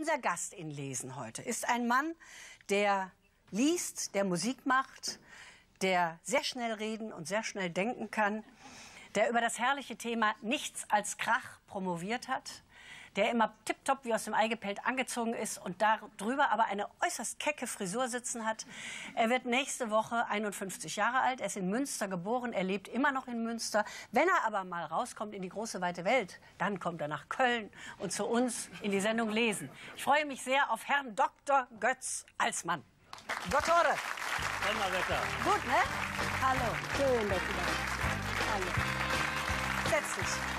Unser Gast in Lesen heute ist ein Mann, der liest, der Musik macht, der sehr schnell reden und sehr schnell denken kann, der über das herrliche Thema Nichts als Krach promoviert hat, der immer tiptop wie aus dem Ei gepellt angezogen ist und darüber aber eine äußerst kecke Frisur sitzen hat. Er wird nächste Woche 51 Jahre alt. Er ist in Münster geboren. Er lebt immer noch in Münster. Wenn er aber mal rauskommt in die große weite Welt, dann kommt er nach Köln und zu uns in die Sendung Lesen. Ich freue mich sehr auf Herrn Dr. Götz Alsmann. Dottore. Donnerwetter. Gut, ne? Hallo. Schön, dass du da bist. Hallo. Setz dich.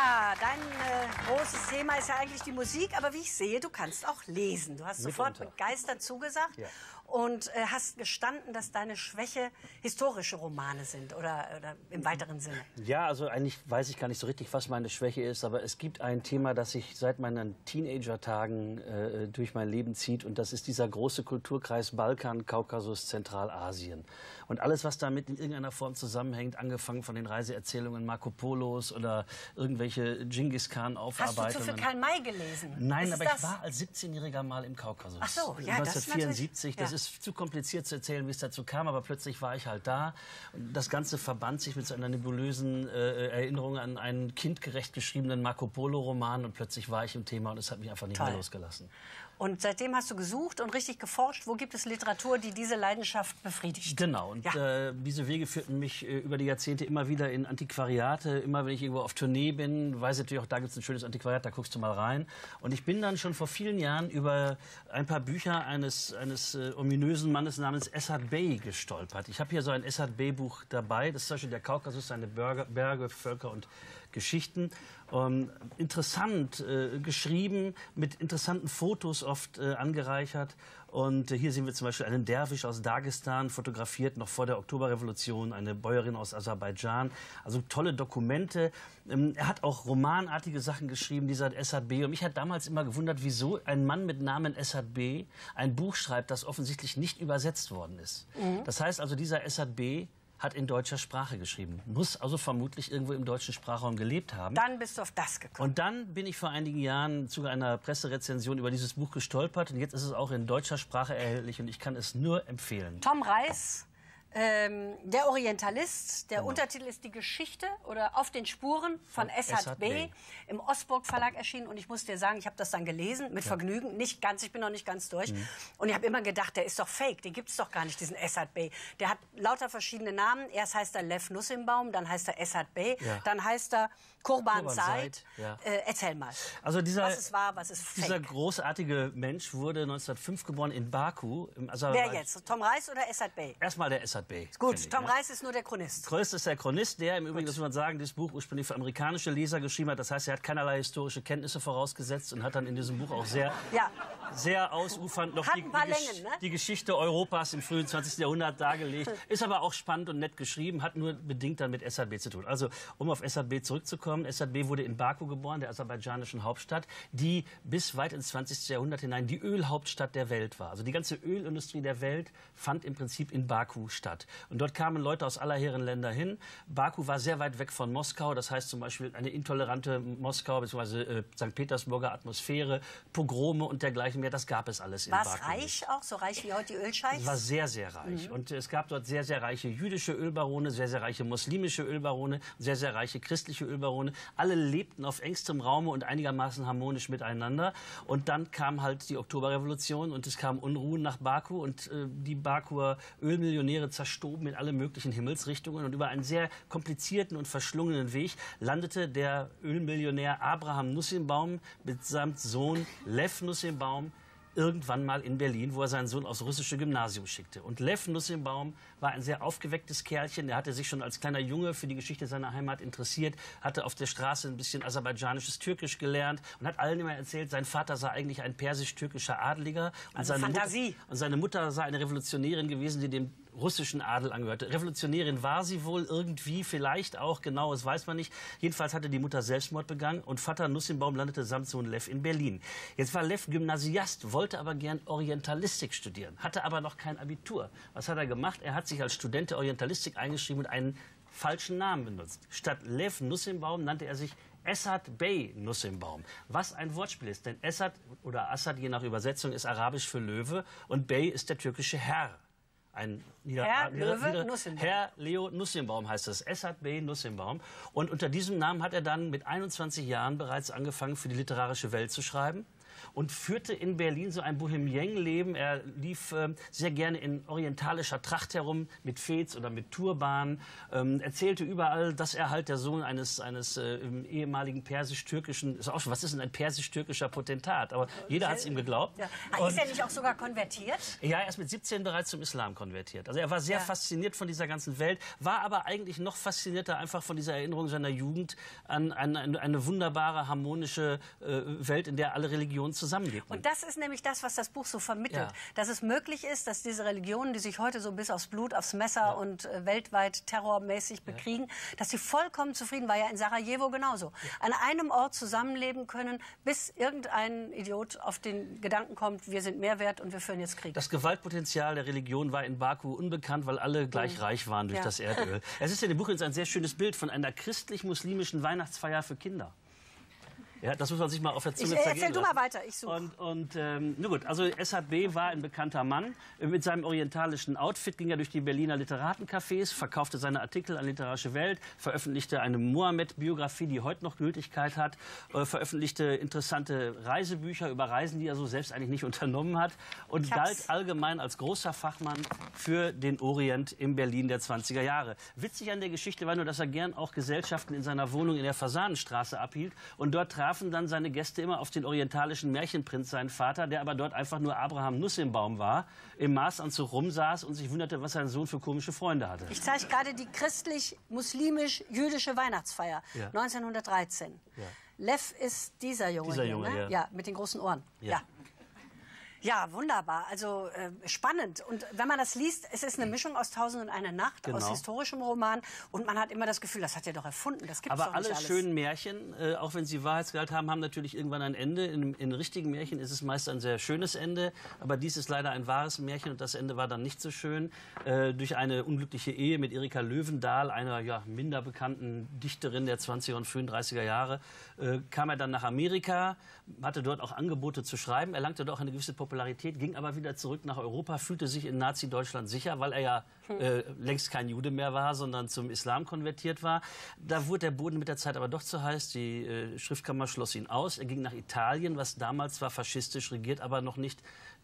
Ja, dein äh, großes Thema ist ja eigentlich die Musik, aber wie ich sehe, du kannst auch lesen. Du hast sofort Mitunter. begeistert zugesagt Ja. und äh, hast gestanden, dass deine Schwäche historische Romane sind oder, oder im weiteren Sinne. Ja, also eigentlich weiß ich gar nicht so richtig, was meine Schwäche ist, aber es gibt ein Thema, das sich seit meinen Teenager-Tagen äh, durch mein Leben zieht und das ist dieser große Kulturkreis Balkan, Kaukasus, Zentralasien. Und alles, was damit in irgendeiner Form zusammenhängt, angefangen von den Reiseerzählungen Marco Polos oder irgendwelche Genghis Hast du zu viel Karl May gelesen? Nein, Ist aber ich war als 17-Jähriger mal im Kaukasus. Ach so, ja, das ist 1974. Das, ist zu kompliziert zu erzählen, wie es dazu kam, aber plötzlich war ich halt da. Und das Ganze verband sich mit so einer nebulösen äh, Erinnerung an einen kindgerecht geschriebenen Marco Polo-Roman und plötzlich war ich im Thema und es hat mich einfach nicht Toll. mehr losgelassen. Und seitdem hast du gesucht und richtig geforscht, wo gibt es Literatur, die diese Leidenschaft befriedigt? Genau, und Ja. äh, diese Wege führten mich äh, über die Jahrzehnte immer wieder in Antiquariate. Immer wenn ich irgendwo auf Tournee bin, du weißt natürlich auch, da gibt es ein schönes Antiquariat, da guckst du mal rein. Und ich bin dann schon vor vielen Jahren über ein paar Bücher eines, eines äh, ominösen Mannes namens Esad Bey gestolpert. Ich habe hier so ein Esad Bey-Buch dabei. Das ist zum Beispiel der Kaukasus, seine Berge, Berge Völker und Geschichten. Ähm, interessant äh, geschrieben, mit interessanten Fotos oft äh, angereichert. Und äh, hier sehen wir zum Beispiel einen Derwisch aus Dagestan, fotografiert noch vor der Oktoberrevolution, eine Bäuerin aus Aserbaidschan. Also tolle Dokumente. Ähm, er hat auch romanartige Sachen geschrieben, dieser Esad B. Und mich hat damals immer gewundert, wieso ein Mann mit Namen Esad B. ein Buch schreibt, das offensichtlich nicht übersetzt worden ist. Das heißt also, dieser Esad B hat in deutscher Sprache geschrieben. Muss also vermutlich irgendwo im deutschen Sprachraum gelebt haben. Dann bist du auf das gekommen. Und dann bin ich vor einigen Jahren im Zuge einer Presserezension über dieses Buch gestolpert und jetzt ist es auch in deutscher Sprache erhältlich und ich kann es nur empfehlen. Tom Reis, ähm, der Orientalist. Der Untertitel ist Die Geschichte oder Auf den Spuren von, Von Essad Essad B. Bey. im Osburg Verlag erschienen. Und ich muss dir sagen, ich habe das dann gelesen, mit Vergnügen. Nicht ganz, ich bin noch nicht ganz durch. Mhm. Und ich habe immer gedacht, der ist doch fake, den gibt es doch gar nicht, diesen Bey. Der hat lauter verschiedene Namen. Erst heißt er Lev Nussimbaum, dann heißt er Bey, Ja. dann heißt er Kurban Kurban Said. Ja. Äh, erzähl mal. Also dieser, Was ist wahr, was ist fake? dieser großartige Mensch wurde 1905 geboren in Baku. Im Wer jetzt? Tom Reis oder Bey? Erstmal der Essad Bey. Gut, ich, Tom ja. Reis ist nur der Chronist. Größte ist der Chronist, der im Übrigen, das muss man sagen, dieses Buch ursprünglich für amerikanische Leser geschrieben hat. Das heißt, er hat keinerlei historische Kenntnisse vorausgesetzt und hat dann in diesem Buch auch sehr, Ja. sehr ausufernd noch die, die, Längen, ne? die Geschichte Europas im frühen 20. Jahrhundert dargelegt. Ist aber auch spannend und nett geschrieben, hat nur bedingt dann mit SAB zu tun. Also, um auf SAB zurückzukommen, SAB wurde in Baku geboren, der aserbaidschanischen Hauptstadt, die bis weit ins 20. Jahrhundert hinein die Ölhauptstadt der Welt war. Also die ganze Ölindustrie der Welt fand im Prinzip in Baku statt. Und dort kamen Leute aus aller Herren Länder hin. Baku war sehr weit weg von Moskau, das heißt zum Beispiel eine intolerante Moskau bzw. Äh, St. Petersburger Atmosphäre, Pogrome und dergleichen mehr, das gab es alles in War Baku. es reich auch, so reich wie heute die Ölscheichs? Es war sehr, sehr reich. Und es gab dort sehr, sehr reiche jüdische Ölbarone, sehr, sehr reiche muslimische Ölbarone, sehr, sehr reiche christliche Ölbarone. Alle lebten auf engstem Raume und einigermaßen harmonisch miteinander. Und dann kam halt die Oktoberrevolution und es kamen Unruhen nach Baku und äh, die Bakuer Ölmillionäre zerstoben in alle möglichen Himmelsrichtungen. Und über einen sehr komplizierten und verschlungenen Weg landete der Ölmillionär Abraham Nussimbaum mitsamt Sohn Lev Nussimbaum irgendwann mal in Berlin, wo er seinen Sohn aufs russische Gymnasium schickte. Und Lev Nussimbaum war ein sehr aufgewecktes Kerlchen. Er hatte sich schon als kleiner Junge für die Geschichte seiner Heimat interessiert, hatte auf der Straße ein bisschen aserbaidschanisches Türkisch gelernt und hat allen immer erzählt, sein Vater sei eigentlich ein persisch-türkischer Adliger. Und Also seine Fantasie. Mutter, und seine Mutter sei eine Revolutionärin gewesen, die dem russischen Adel angehörte. Revolutionärin war sie wohl irgendwie, vielleicht auch, genau, das weiß man nicht. Jedenfalls hatte die Mutter Selbstmord begangen und Vater Nussimbaum landete samt Sohn Lev in Berlin. Jetzt war Lev Gymnasiast, wollte aber gern Orientalistik studieren, hatte aber noch kein Abitur. Was hat er gemacht? Er hat sich als Student der Orientalistik eingeschrieben und einen falschen Namen benutzt. Statt Lev Nussimbaum nannte er sich Esad Bey Nussimbaum. Was ein Wortspiel ist, denn Esad oder Assad, je nach Übersetzung, ist arabisch für Löwe und Bey ist der türkische Herr. Ein Nieder Herr, Nieder Löwe Nieder. Herr Leo Nussimbaum heißt es. Esad Bey Nussimbaum. Und unter diesem Namen hat er dann mit 21 Jahren bereits angefangen, für die literarische Welt zu schreiben und führte in Berlin so ein Bohemienleben. Er lief äh, sehr gerne in orientalischer Tracht herum mit Fez oder mit Turban, ähm, erzählte überall, dass er halt der Sohn eines, eines äh, ehemaligen persisch-türkischen, ist auch schon, was ist denn ein persisch-türkischer Potentat? Aber jeder hat es ihm geglaubt. Ja. Und, ist er nicht auch sogar konvertiert? Ja, er ist mit 17 bereits zum Islam konvertiert. Also er war sehr ja. fasziniert von dieser ganzen Welt, war aber eigentlich noch faszinierter einfach von dieser Erinnerung seiner Jugend an, an, an eine wunderbare, harmonische äh, Welt, in der alle Religionen zusammenleben. Und das ist nämlich das, was das Buch so vermittelt. Ja. Dass es möglich ist, dass diese Religionen, die sich heute so bis aufs Blut, aufs Messer ja. und äh, weltweit terrormäßig bekriegen, ja. dass sie vollkommen zufrieden, war ja in Sarajevo genauso, an einem Ort zusammenleben können, bis irgendein Idiot auf den Gedanken kommt, wir sind mehr wert und wir führen jetzt Krieg. Das Gewaltpotenzial der Religion war in Baku unbekannt, weil alle gleich mhm. reich waren durch das Erdöl. es ist in dem Buch ein sehr schönes Bild von einer christlich-muslimischen Weihnachtsfeier für Kinder. Ja, das muss man sich mal auf der Zunge ich, zergehen Erzähl du mal weiter, ich suche. Und, und ähm, nun gut, also SHB war ein bekannter Mann. Mit seinem orientalischen Outfit ging er durch die Berliner Literatencafés, verkaufte seine Artikel an Literarische Welt, veröffentlichte eine Mohammed-Biografie, die heute noch Gültigkeit hat, äh, veröffentlichte interessante Reisebücher über Reisen, die er so selbst eigentlich nicht unternommen hat und galt allgemein als großer Fachmann für den Orient im Berlin der 20er Jahre. Witzig an der Geschichte war nur, dass er gern auch Gesellschaften in seiner Wohnung in der Fasanenstraße abhielt und dort trafen dann seine Gäste immer auf den orientalischen Märchenprinz, seinen Vater, der aber dort einfach nur Abraham Nussimbaum war, im Maßanzug rumsaß und sich wunderte, was sein Sohn für komische Freunde hatte. Ich zeige gerade die christlich-muslimisch-jüdische Weihnachtsfeier ja. 1913. Ja. Lev ist dieser Junge, dieser Junge hier, ne? ja. ja. mit den großen Ohren. ja. Ja, wunderbar. Also äh, spannend. Und wenn man das liest, es ist eine Mischung aus Tausend und eine Nacht, genau. aus historischem Roman. Und man hat immer das Gefühl, das hat er doch erfunden. Das gibt's Aber doch nicht alle alles. schönen Märchen, äh, auch wenn sie Wahrheitsgehalt haben, haben natürlich irgendwann ein Ende. In, in richtigen Märchen ist es meist ein sehr schönes Ende. Aber dies ist leider ein wahres Märchen und das Ende war dann nicht so schön. Äh, durch eine unglückliche Ehe mit Erika Löwendahl, einer ja, minder bekannten Dichterin der 20er und frühen 30er Jahre, äh, kam er dann nach Amerika, hatte dort auch Angebote zu schreiben, erlangte dort auch eine gewisse Popularität, ging aber wieder zurück nach Europa, fühlte sich in Nazi-Deutschland sicher, weil er ja äh, längst kein Jude mehr war, sondern zum Islam konvertiert war. Da wurde der Boden mit der Zeit aber doch zu heiß. Die äh, Schriftkammer schloss ihn aus. Er ging nach Italien, was damals zwar faschistisch regiert, aber noch nicht,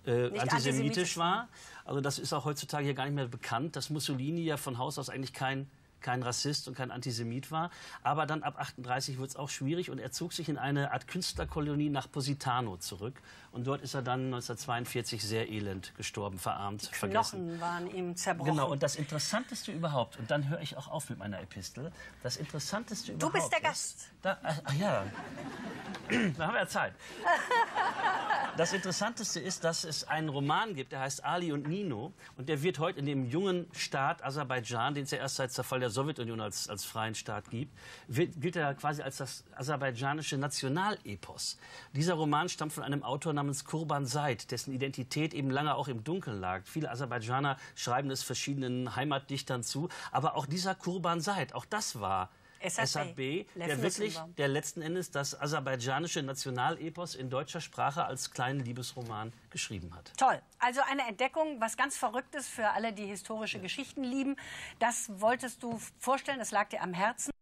äh, antisemitisch, antisemitisch war. Also das ist auch heutzutage hier gar nicht mehr bekannt, dass Mussolini ja von Haus aus eigentlich kein kein Rassist und kein Antisemit war. Aber dann ab 38 wurde es auch schwierig und er zog sich in eine Art Künstlerkolonie nach Positano zurück. Und dort ist er dann 1942 sehr elend gestorben, verarmt, Die Knochen waren ihm zerbrochen. Genau, und das Interessanteste überhaupt, und dann höre ich auch auf mit meiner Epistel, das Interessanteste überhaupt Du bist der Gast. Da, ach ja, da haben wir ja Zeit. Das Interessanteste ist, dass es einen Roman gibt, der heißt Ali und Nino. Und der wird heute in dem jungen Staat Aserbaidschan, den es ja erst seit Zerfall der Sowjetunion als, als freien Staat gibt, wird, gilt er quasi als das aserbaidschanische Nationalepos. Dieser Roman stammt von einem Autor namens Kurban Said, dessen Identität eben lange auch im Dunkeln lag. Viele Aserbaidschaner schreiben es verschiedenen Heimatdichtern zu. Aber auch dieser Kurban Said, auch das war SHB, der wirklich, der letzten Endes das aserbaidschanische Nationalepos in deutscher Sprache als kleinen Liebesroman geschrieben hat. Toll. Also eine Entdeckung, was ganz Verrücktes für alle, die historische ja. Geschichten lieben. Das wolltest du vorstellen, das lag dir am Herzen.